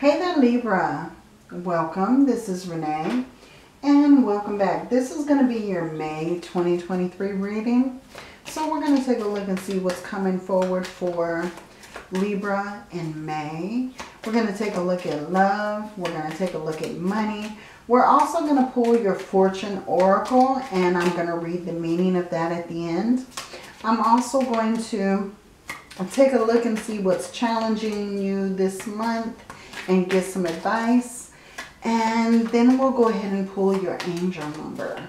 Hey there Libra, welcome. This is Renee and welcome back. This is going to be your May 2023 reading. So we're going to take a look and see what's coming forward for Libra in May. We're going to take a look at love. We're going to take a look at money. We're also going to pull your fortune oracle and I'm going to read the meaning of that at the end. I'm also going to take a look and see what's challenging you this month and get some advice. And then we'll go ahead and pull your angel number.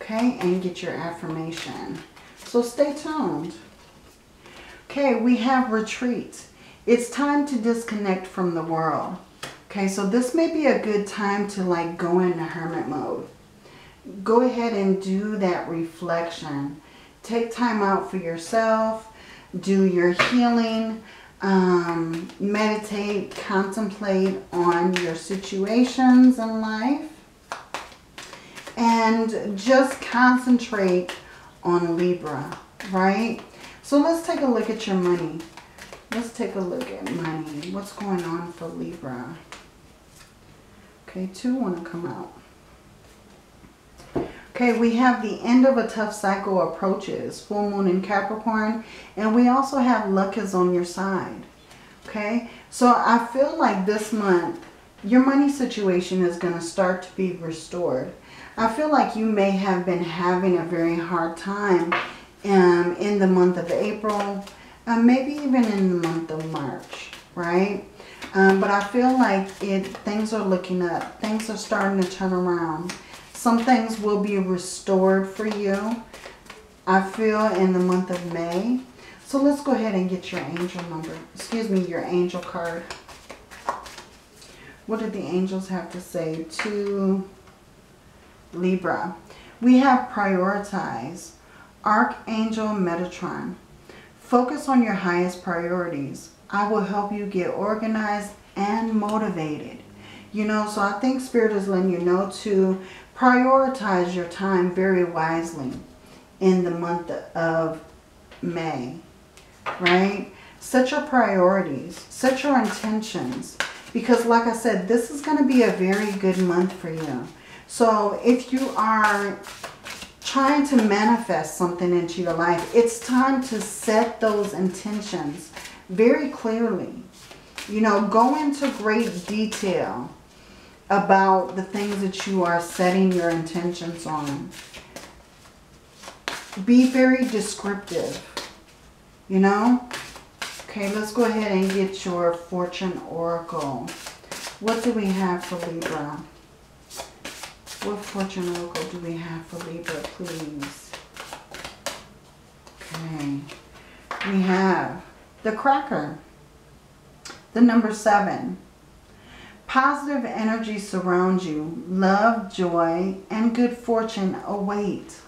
Okay, and get your affirmation. So stay tuned. Okay, we have retreat. It's time to disconnect from the world. Okay, so this may be a good time to like go into hermit mode. Go ahead and do that reflection. Take time out for yourself. Do your healing um, meditate, contemplate on your situations in life, and just concentrate on Libra, right? So let's take a look at your money. Let's take a look at money. What's going on for Libra? Okay, two want to come out. Okay, we have the end of a tough cycle approaches, full moon in Capricorn, and we also have luck is on your side. Okay, so I feel like this month, your money situation is going to start to be restored. I feel like you may have been having a very hard time um, in the month of April, uh, maybe even in the month of March, right? Um, but I feel like it things are looking up. Things are starting to turn around. Some things will be restored for you. I feel in the month of May. So let's go ahead and get your angel number. Excuse me, your angel card. What did the angels have to say to Libra? We have prioritize. Archangel Metatron. Focus on your highest priorities. I will help you get organized and motivated. You know, so I think Spirit is letting you know to prioritize your time very wisely in the month of May, right? Set your priorities, set your intentions, because like I said, this is going to be a very good month for you. So if you are trying to manifest something into your life, it's time to set those intentions very clearly. You know, go into great detail about the things that you are setting your intentions on. Be very descriptive, you know? Okay, let's go ahead and get your fortune oracle. What do we have for Libra? What fortune oracle do we have for Libra, please? Okay. We have the cracker, the number seven, Positive energy surrounds you. Love, joy, and good fortune await.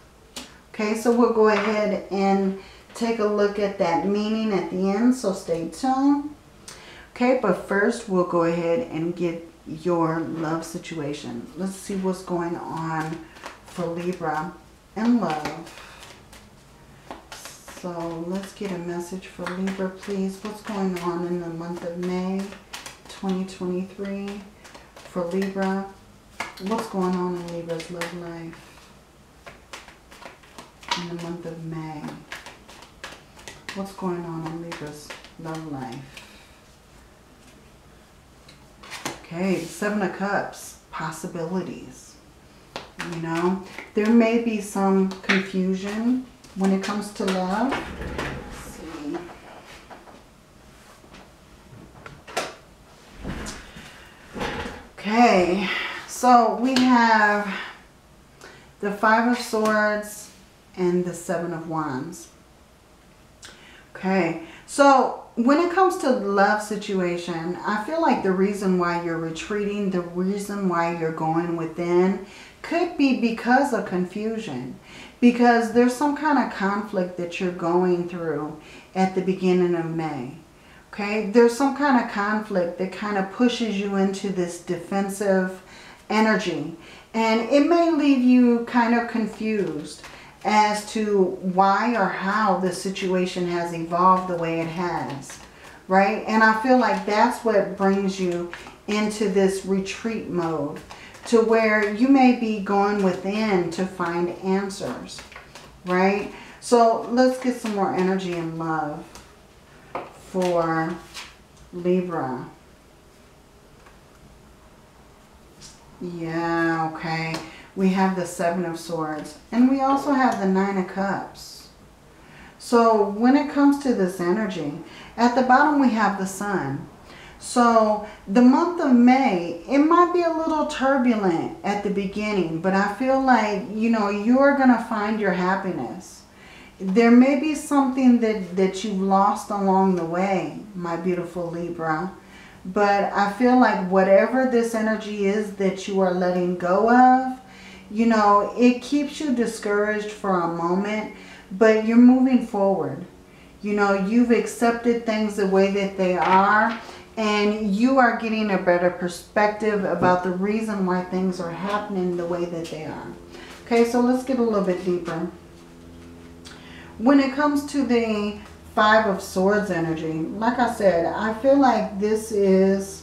Okay, so we'll go ahead and take a look at that meaning at the end, so stay tuned. Okay, but first we'll go ahead and get your love situation. Let's see what's going on for Libra and love. So let's get a message for Libra, please. What's going on in the month of May? 2023 for Libra. What's going on in Libra's love life in the month of May? What's going on in Libra's love life? Okay, Seven of Cups, possibilities. You know, there may be some confusion when it comes to love. Okay, so we have the Five of Swords and the Seven of Wands. Okay, so when it comes to love situation, I feel like the reason why you're retreating, the reason why you're going within could be because of confusion. Because there's some kind of conflict that you're going through at the beginning of May. Okay, there's some kind of conflict that kind of pushes you into this defensive energy. And it may leave you kind of confused as to why or how the situation has evolved the way it has. right? And I feel like that's what brings you into this retreat mode to where you may be going within to find answers, right? So let's get some more energy and love for Libra. Yeah, okay. We have the Seven of Swords. And we also have the Nine of Cups. So when it comes to this energy, at the bottom we have the Sun. So the month of May, it might be a little turbulent at the beginning, but I feel like, you know, you're going to find your happiness. There may be something that, that you've lost along the way, my beautiful Libra. But I feel like whatever this energy is that you are letting go of, you know, it keeps you discouraged for a moment, but you're moving forward. You know, you've accepted things the way that they are and you are getting a better perspective about the reason why things are happening the way that they are. Okay, so let's get a little bit deeper. When it comes to the Five of Swords energy, like I said, I feel like this is,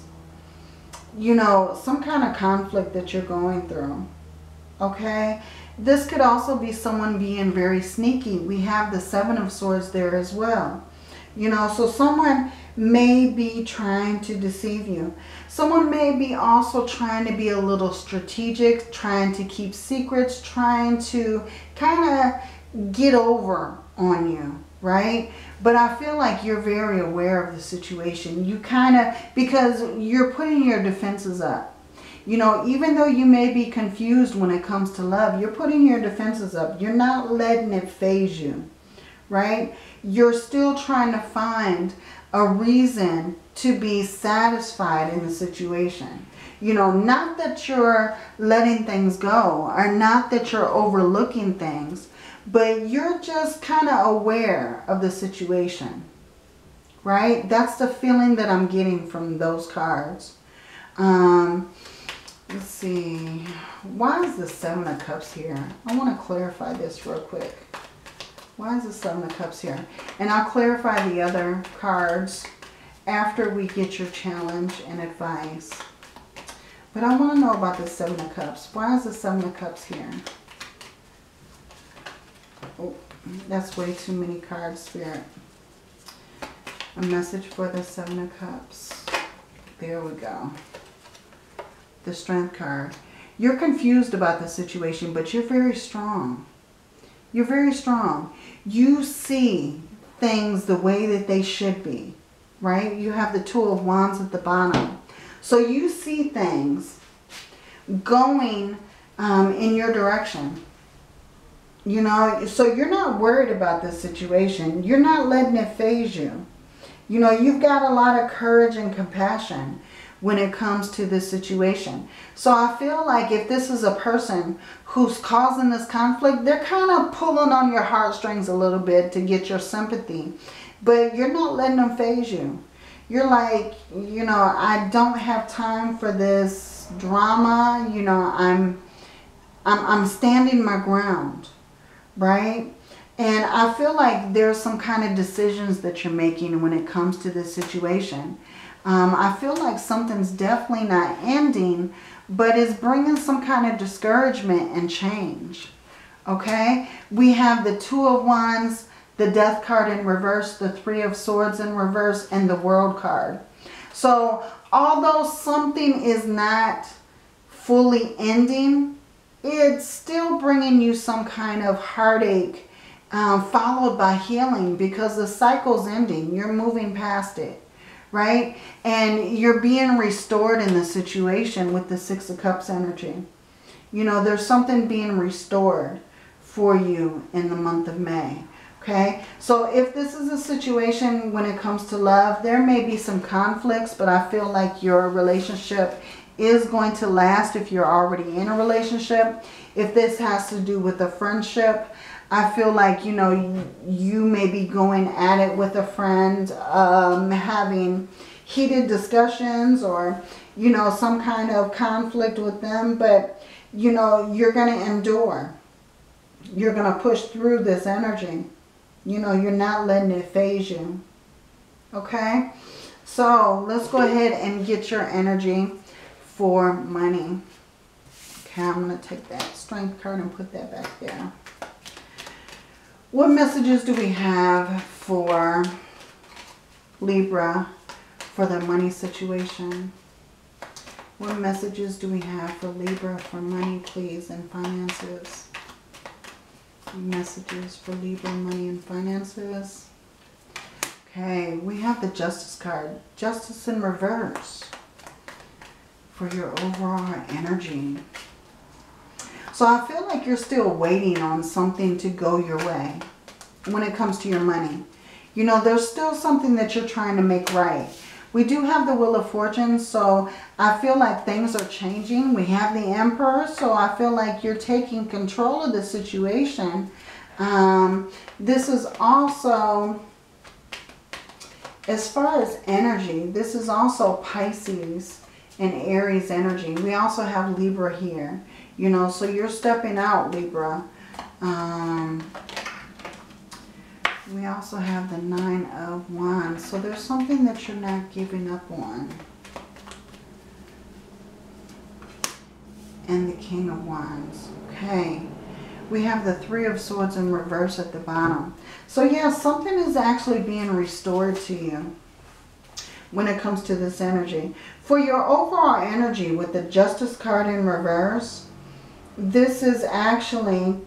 you know, some kind of conflict that you're going through. Okay? This could also be someone being very sneaky. We have the Seven of Swords there as well. You know, so someone may be trying to deceive you. Someone may be also trying to be a little strategic, trying to keep secrets, trying to kind of get over on you, right? But I feel like you're very aware of the situation. You kind of, because you're putting your defenses up. You know, even though you may be confused when it comes to love, you're putting your defenses up. You're not letting it phase you, right? You're still trying to find a reason to be satisfied in the situation. You know, not that you're letting things go or not that you're overlooking things, but you're just kind of aware of the situation. Right? That's the feeling that I'm getting from those cards. Um, let's see. Why is the Seven of Cups here? I want to clarify this real quick. Why is the Seven of Cups here? And I'll clarify the other cards after we get your challenge and advice. But I want to know about the Seven of Cups. Why is the Seven of Cups here? Oh, that's way too many cards, Spirit. A message for the Seven of Cups. There we go. The Strength card. You're confused about the situation, but you're very strong. You're very strong. You see things the way that they should be, right? You have the Two of Wands at the bottom. So you see things going um, in your direction. You know, so you're not worried about this situation. You're not letting it phase you. You know, you've got a lot of courage and compassion when it comes to this situation. So I feel like if this is a person who's causing this conflict, they're kind of pulling on your heartstrings a little bit to get your sympathy. But you're not letting them phase you. You're like, you know, I don't have time for this drama. You know, I'm, I'm, I'm standing my ground, right? And I feel like there's some kind of decisions that you're making when it comes to this situation. Um, I feel like something's definitely not ending, but is bringing some kind of discouragement and change. Okay? We have the Two of Wands, the Death card in reverse, the Three of Swords in reverse, and the World card. So, although something is not fully ending, it's still bringing you some kind of heartache um, followed by healing because the cycle's ending. You're moving past it right? And you're being restored in the situation with the Six of Cups energy. You know, there's something being restored for you in the month of May. Okay, so if this is a situation when it comes to love, there may be some conflicts, but I feel like your relationship is going to last if you're already in a relationship. If this has to do with a friendship, I feel like, you know, you, you may be going at it with a friend, um, having heated discussions or, you know, some kind of conflict with them. But, you know, you're going to endure. You're going to push through this energy. You know, you're not letting it phase you. Okay? So let's go ahead and get your energy for money. Okay, I'm going to take that strength card and put that back there. What messages do we have for Libra for the money situation? What messages do we have for Libra for money, please, and finances? Messages for Libra, money, and finances. Okay, we have the Justice card. Justice in reverse for your overall energy. So I feel like you're still waiting on something to go your way when it comes to your money. You know, there's still something that you're trying to make right. We do have the Wheel of Fortune, so I feel like things are changing. We have the Emperor, so I feel like you're taking control of the situation. Um, this is also, as far as energy, this is also Pisces and Aries energy. We also have Libra here. You know, so you're stepping out, Libra. Um, we also have the Nine of Wands. So there's something that you're not giving up on. And the King of Wands. Okay. We have the Three of Swords in reverse at the bottom. So yeah, something is actually being restored to you when it comes to this energy. For your overall energy with the Justice card in reverse, this is actually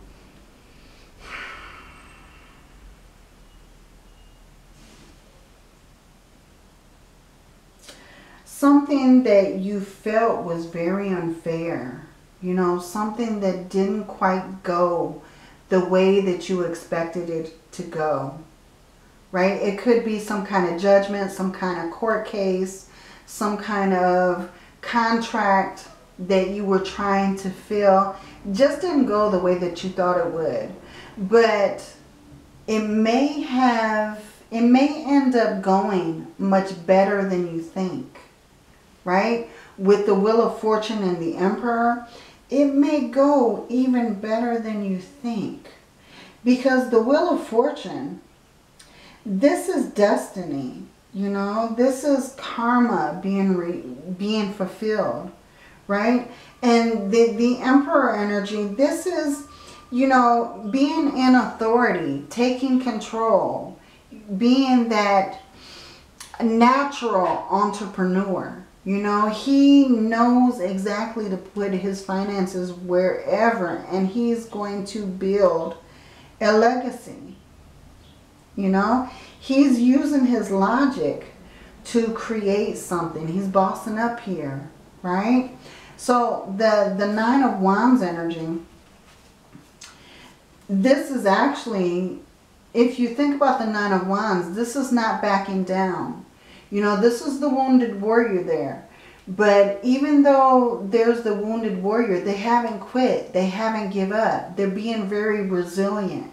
something that you felt was very unfair. You know, something that didn't quite go the way that you expected it to go. Right? It could be some kind of judgment, some kind of court case, some kind of contract that you were trying to fill just didn't go the way that you thought it would. But it may have, it may end up going much better than you think, right? With the Wheel of Fortune and the Emperor, it may go even better than you think. Because the Wheel of Fortune, this is destiny, you know, this is karma being, re, being fulfilled right? And the, the emperor energy, this is, you know, being in authority, taking control, being that natural entrepreneur. You know, he knows exactly to put his finances wherever and he's going to build a legacy. You know, he's using his logic to create something. He's bossing up here, right? So the, the Nine of Wands energy, this is actually, if you think about the Nine of Wands, this is not backing down. You know, this is the wounded warrior there. But even though there's the wounded warrior, they haven't quit. They haven't give up. They're being very resilient,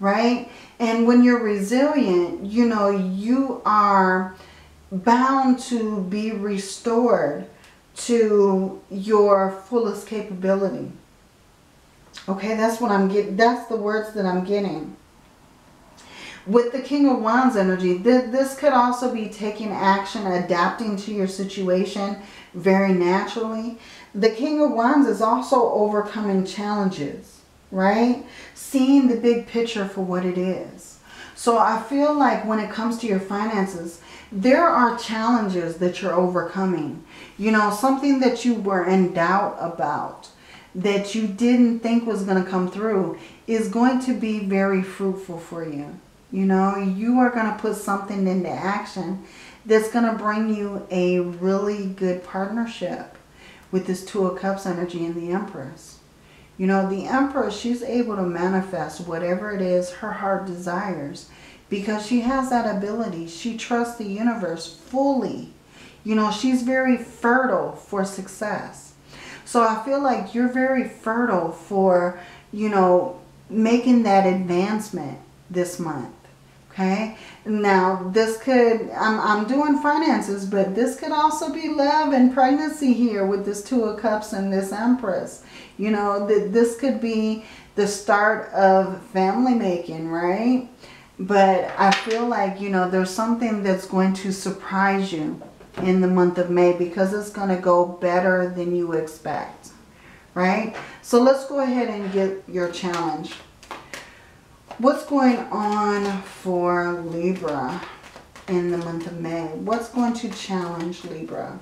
right? And when you're resilient, you know, you are bound to be restored to your fullest capability. Okay, that's what I'm getting. That's the words that I'm getting. With the King of Wands energy, th this could also be taking action, adapting to your situation very naturally. The King of Wands is also overcoming challenges, right? Seeing the big picture for what it is. So I feel like when it comes to your finances, there are challenges that you're overcoming. You know, something that you were in doubt about, that you didn't think was going to come through, is going to be very fruitful for you. You know, you are going to put something into action that's going to bring you a really good partnership with this Two of Cups energy and the Empress. You know, the Empress, she's able to manifest whatever it is her heart desires because she has that ability. She trusts the universe fully. You know, she's very fertile for success. So I feel like you're very fertile for, you know, making that advancement this month. Okay. Now this could, I'm, I'm doing finances, but this could also be love and pregnancy here with this Two of Cups and this Empress. You know, that this could be the start of family making, right? But I feel like, you know, there's something that's going to surprise you in the month of May because it's going to go better than you expect. Right? So let's go ahead and get your challenge. What's going on for Libra in the month of May? What's going to challenge Libra?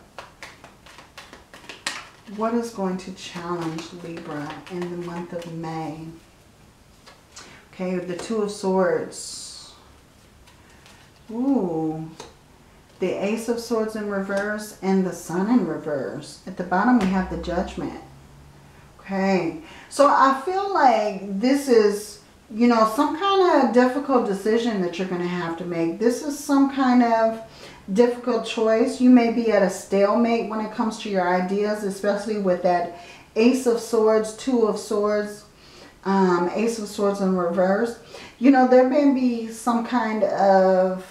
What is going to challenge Libra in the month of May? Okay, the Two of Swords. Ooh, the Ace of Swords in reverse and the Sun in reverse. At the bottom we have the Judgment. Okay, so I feel like this is, you know, some kind of difficult decision that you're going to have to make. This is some kind of difficult choice. You may be at a stalemate when it comes to your ideas, especially with that Ace of Swords, Two of Swords, um, Ace of Swords in reverse. You know, there may be some kind of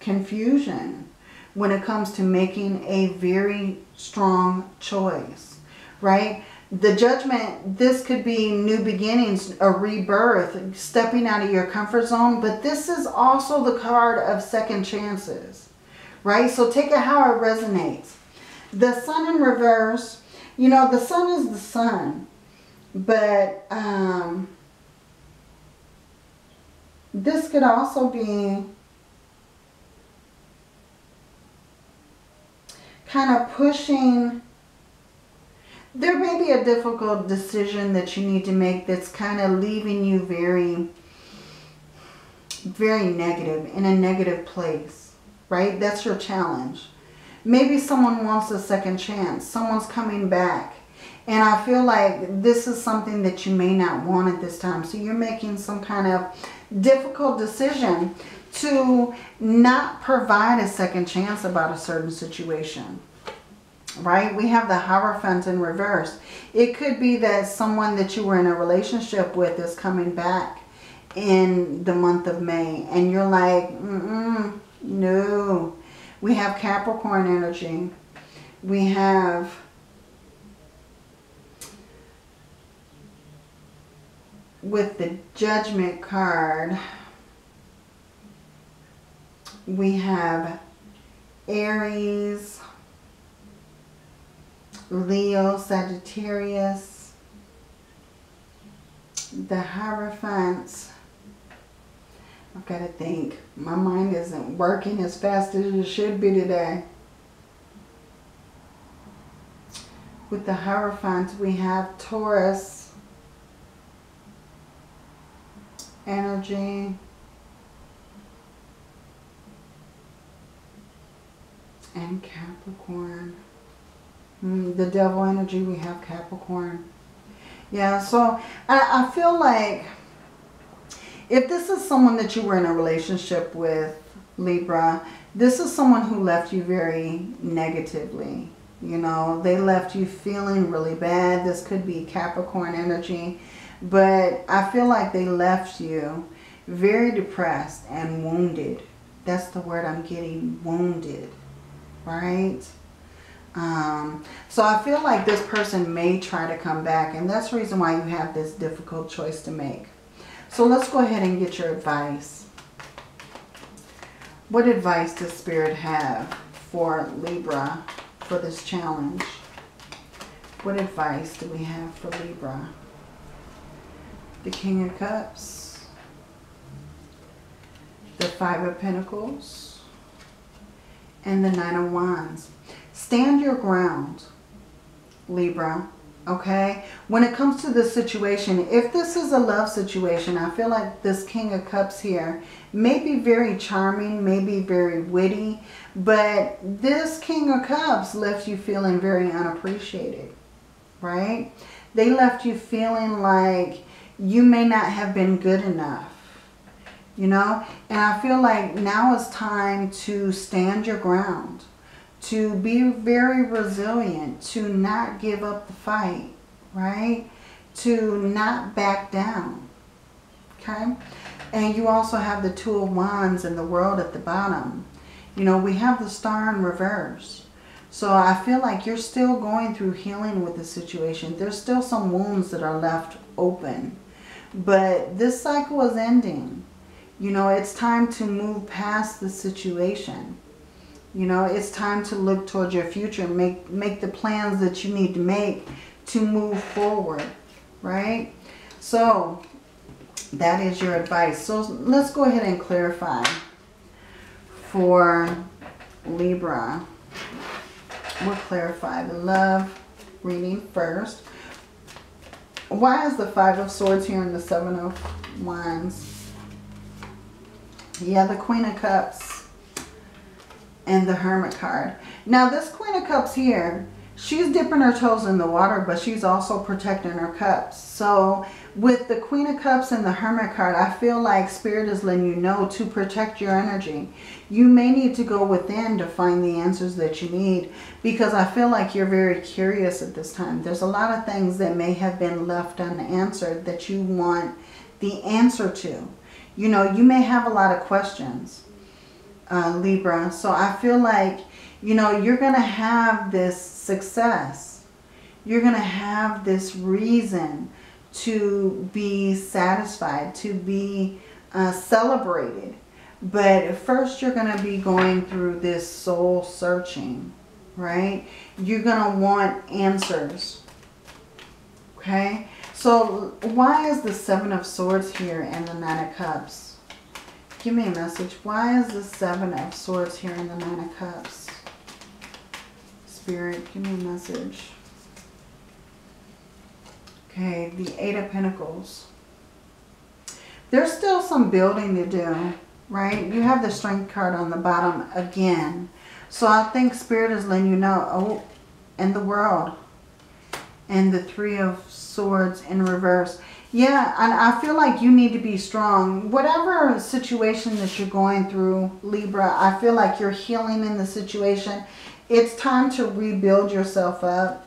confusion when it comes to making a very strong choice, right? The judgment, this could be new beginnings, a rebirth, stepping out of your comfort zone, but this is also the card of second chances, right? So take it how it resonates. The sun in reverse, you know, the sun is the sun, but um, this could also be kind of pushing there may be a difficult decision that you need to make that's kind of leaving you very very negative in a negative place right? That's your challenge. Maybe someone wants a second chance. Someone's coming back. And I feel like this is something that you may not want at this time. So you're making some kind of difficult decision to not provide a second chance about a certain situation right? We have the Hierophant in reverse. It could be that someone that you were in a relationship with is coming back in the month of May. And you're like, mm, -mm no. We have Capricorn energy. We have... With the Judgment card, we have Aries, Leo, Sagittarius, the Hierophants. I've got to think. My mind isn't working as fast as it should be today. With the Hierophants, we have Taurus, energy, and Capricorn. Mm, the devil energy, we have Capricorn. Yeah, so I, I feel like if this is someone that you were in a relationship with, Libra, this is someone who left you very negatively. You know, they left you feeling really bad. This could be Capricorn energy. But I feel like they left you very depressed and wounded. That's the word I'm getting, wounded. Right? Um, so I feel like this person may try to come back and that's the reason why you have this difficult choice to make. So let's go ahead and get your advice. What advice does Spirit have for Libra for this challenge? What advice do we have for Libra? The King of Cups. The Five of Pentacles. And the Nine of Wands. Stand your ground, Libra, okay? When it comes to this situation, if this is a love situation, I feel like this King of Cups here may be very charming, may be very witty, but this King of Cups left you feeling very unappreciated, right? They left you feeling like you may not have been good enough, you know? And I feel like now is time to stand your ground to be very resilient, to not give up the fight, right? To not back down, okay? And you also have the Two of Wands and the World at the bottom. You know, we have the Star in reverse. So I feel like you're still going through healing with the situation. There's still some wounds that are left open. But this cycle is ending. You know, it's time to move past the situation. You know, it's time to look towards your future. Make, make the plans that you need to make to move forward. Right? So, that is your advice. So, let's go ahead and clarify for Libra. We'll clarify the love reading first. Why is the Five of Swords here and the Seven of Wands? Yeah, the Queen of Cups and the Hermit card. Now, this Queen of Cups here, she's dipping her toes in the water, but she's also protecting her cups. So, with the Queen of Cups and the Hermit card, I feel like Spirit is letting you know to protect your energy. You may need to go within to find the answers that you need because I feel like you're very curious at this time. There's a lot of things that may have been left unanswered that you want the answer to. You know, you may have a lot of questions, uh, Libra. So I feel like, you know, you're going to have this success. You're going to have this reason to be satisfied, to be uh, celebrated. But first you're going to be going through this soul searching, right? You're going to want answers, okay? So why is the Seven of Swords here and the Nine of Cups? Give me a message. Why is the Seven of Swords here in the Nine of Cups? Spirit, give me a message. Okay, the Eight of Pentacles. There's still some building to do, right? You have the Strength card on the bottom again. So I think Spirit is letting you know, oh, and the world. And the Three of Swords in reverse. Yeah, and I feel like you need to be strong. Whatever situation that you're going through, Libra, I feel like you're healing in the situation. It's time to rebuild yourself up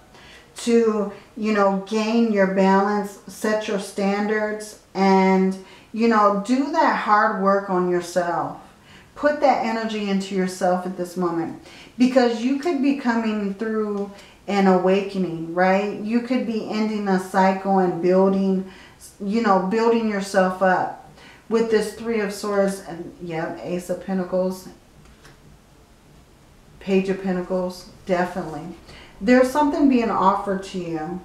to, you know, gain your balance, set your standards, and, you know, do that hard work on yourself. Put that energy into yourself at this moment. Because you could be coming through an awakening, right? You could be ending a cycle and building, you know, building yourself up. With this Three of Swords and, yeah, Ace of Pentacles, Page of Pentacles, definitely there's something being offered to you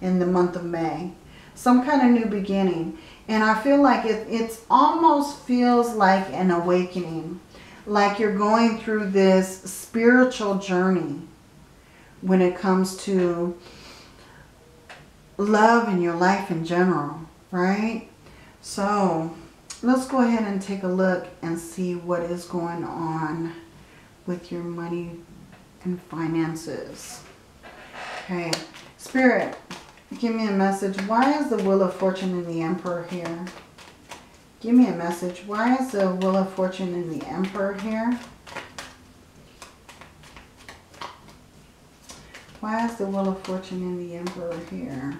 in the month of May. Some kind of new beginning. And I feel like it it's almost feels like an awakening. Like you're going through this spiritual journey when it comes to love in your life in general, right? So let's go ahead and take a look and see what is going on with your money and finances. Okay. Spirit, give me a message. Why is the Wheel of Fortune and the Emperor here? Give me a message. Why is the Wheel of Fortune and the Emperor here? Why is the Wheel of Fortune and the Emperor here?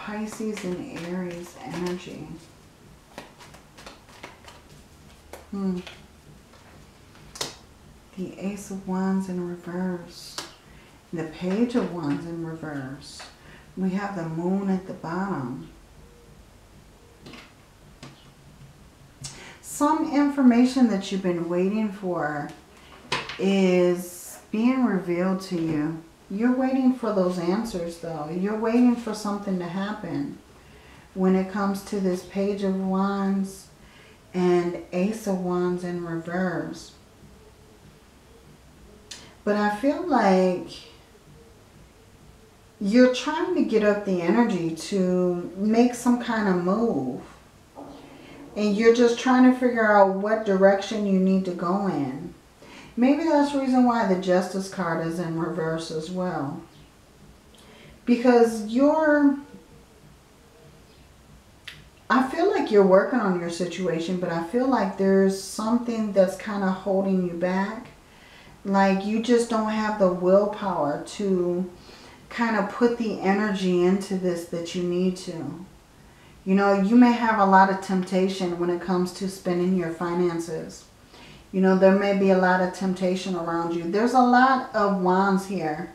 Pisces and Aries energy. Hmm. The Ace of Wands in reverse the Page of Wands in reverse. We have the Moon at the bottom. Some information that you've been waiting for is being revealed to you. You're waiting for those answers though. You're waiting for something to happen. When it comes to this Page of Wands and Ace of Wands in reverse. But I feel like you're trying to get up the energy to make some kind of move. And you're just trying to figure out what direction you need to go in. Maybe that's the reason why the Justice card is in reverse as well. Because you're... I feel like you're working on your situation, but I feel like there's something that's kind of holding you back. Like you just don't have the willpower to kind of put the energy into this that you need to. You know, you may have a lot of temptation when it comes to spending your finances. You know, there may be a lot of temptation around you. There's a lot of wands here,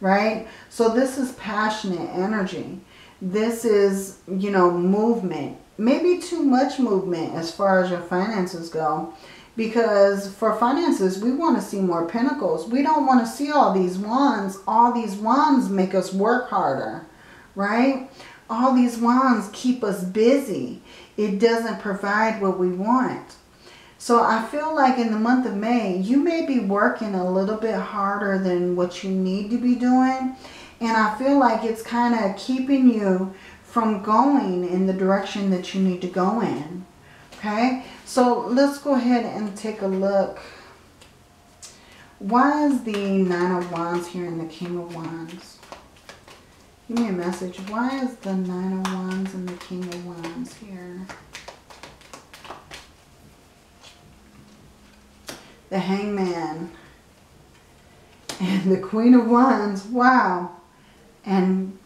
right? So this is passionate energy. This is, you know, movement. maybe too much movement as far as your finances go. Because for finances, we want to see more pentacles. We don't want to see all these wands. All these wands make us work harder, right? All these wands keep us busy. It doesn't provide what we want. So I feel like in the month of May, you may be working a little bit harder than what you need to be doing. And I feel like it's kind of keeping you from going in the direction that you need to go in. Okay, so let's go ahead and take a look. Why is the Nine of Wands here in the King of Wands? Give me a message. Why is the Nine of Wands and the King of Wands here? The Hangman. And the Queen of Wands. Wow. And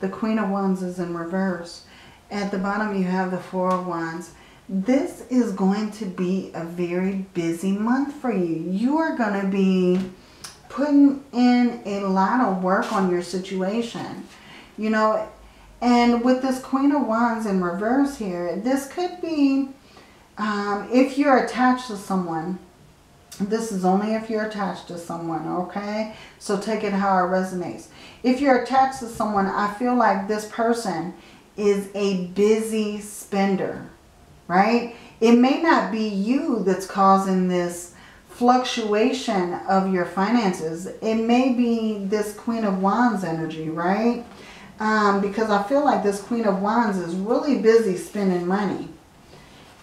the Queen of Wands is in reverse. At the bottom you have the Four of Wands. This is going to be a very busy month for you. You are going to be putting in a lot of work on your situation. You know, and with this Queen of Wands in reverse here, this could be, um, if you're attached to someone, this is only if you're attached to someone, okay? So take it how it resonates. If you're attached to someone, I feel like this person is a busy spender right? It may not be you that's causing this fluctuation of your finances. It may be this Queen of Wands energy, right? Um, because I feel like this Queen of Wands is really busy spending money.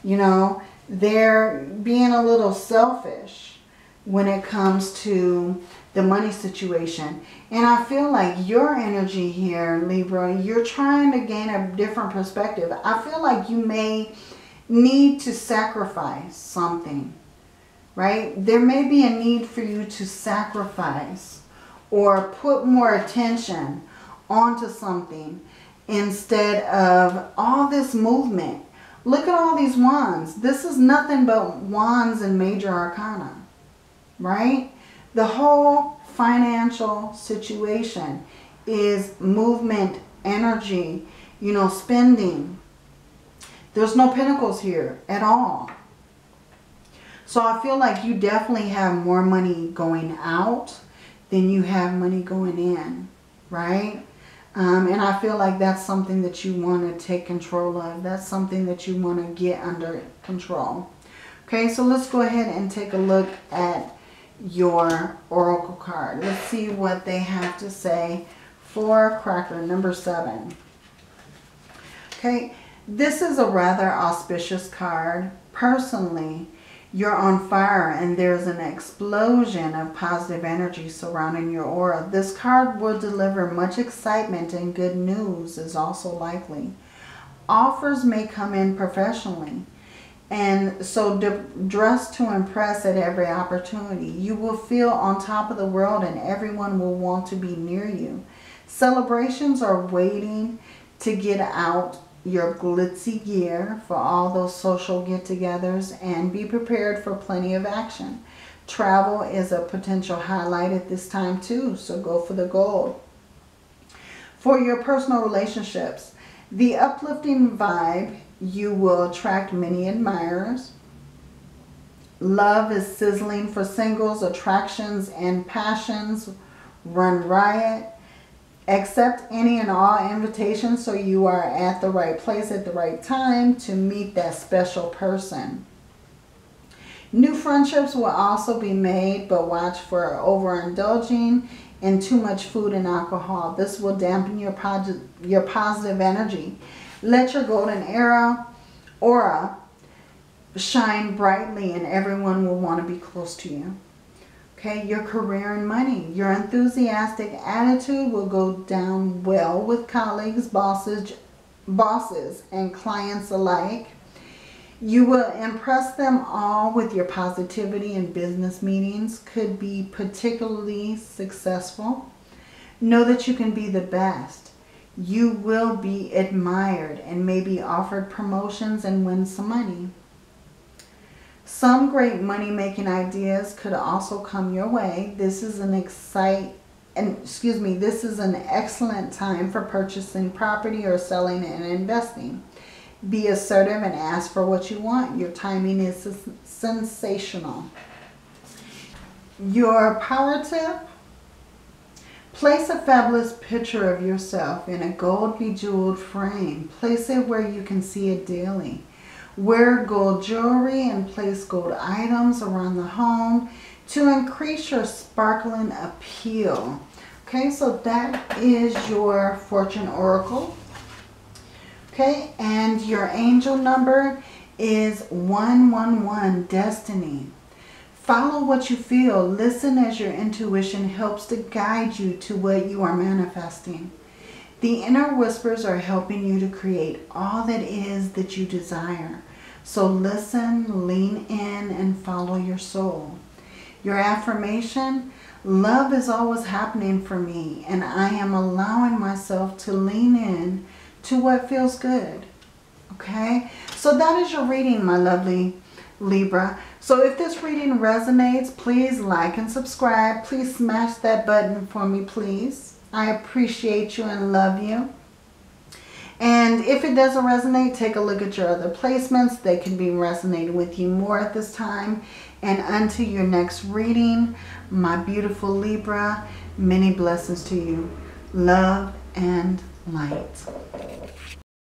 You know, they're being a little selfish when it comes to the money situation. And I feel like your energy here, Libra, you're trying to gain a different perspective. I feel like you may need to sacrifice something, right? There may be a need for you to sacrifice or put more attention onto something instead of all this movement. Look at all these wands. This is nothing but wands and major arcana, right? The whole financial situation is movement, energy, you know, spending, there's no pentacles here at all. So I feel like you definitely have more money going out than you have money going in, right? Um, and I feel like that's something that you want to take control of. That's something that you want to get under control. Okay, so let's go ahead and take a look at your oracle card. Let's see what they have to say for Cracker number seven. Okay, this is a rather auspicious card. Personally, you're on fire and there's an explosion of positive energy surrounding your aura. This card will deliver much excitement and good news is also likely. Offers may come in professionally. And so dress to impress at every opportunity. You will feel on top of the world and everyone will want to be near you. Celebrations are waiting to get out your glitzy gear for all those social get-togethers and be prepared for plenty of action. Travel is a potential highlight at this time too, so go for the gold. For your personal relationships, the uplifting vibe, you will attract many admirers. Love is sizzling for singles, attractions and passions run riot. Accept any and all invitations so you are at the right place at the right time to meet that special person. New friendships will also be made, but watch for overindulging in too much food and alcohol. This will dampen your, your positive energy. Let your golden era aura shine brightly and everyone will want to be close to you. Okay, your career and money. Your enthusiastic attitude will go down well with colleagues, bosses, bosses, and clients alike. You will impress them all with your positivity and business meetings. Could be particularly successful. Know that you can be the best. You will be admired and may be offered promotions and win some money. Some great money-making ideas could also come your way. This is an excite and excuse me, this is an excellent time for purchasing property or selling and investing. Be assertive and ask for what you want. Your timing is sensational. Your power tip. Place a fabulous picture of yourself in a gold bejeweled frame. Place it where you can see it daily. Wear gold jewelry and place gold items around the home to increase your sparkling appeal. Okay, so that is your fortune oracle. Okay, and your angel number is 111, destiny. Follow what you feel. Listen as your intuition helps to guide you to what you are manifesting. The inner whispers are helping you to create all that is that you desire. So listen, lean in, and follow your soul. Your affirmation, love is always happening for me, and I am allowing myself to lean in to what feels good. Okay? So that is your reading, my lovely Libra. So if this reading resonates, please like and subscribe. Please smash that button for me, please. I appreciate you and love you. And if it doesn't resonate, take a look at your other placements. They can be resonating with you more at this time. And until your next reading, my beautiful Libra, many blessings to you. Love and light.